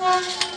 Bye.